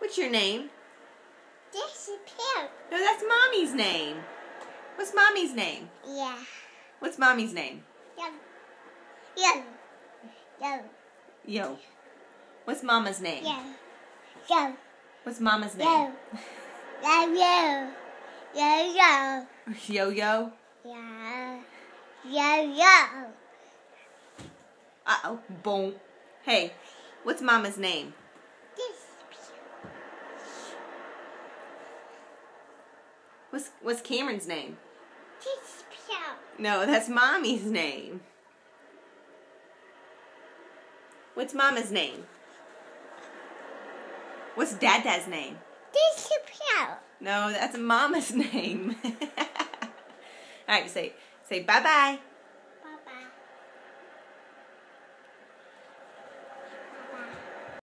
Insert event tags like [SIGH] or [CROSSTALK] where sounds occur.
What's your name? Is pink. No, that's mommy's name. What's mommy's name? Yeah. What's mommy's name? Yum. Yum. Yum. Yo. What's mama's name? Yum. Yum. What's mama's name? Yum. Yum. Yum. Yum. Yo yo. Yeah. Yum. Yum. Uh oh. Boom. Hey, what's mama's name? What's what's Cameron's name? No, that's mommy's name. What's mama's name? What's dada's name? No, that's mama's [LAUGHS] name. [LAUGHS] All right, say say bye bye.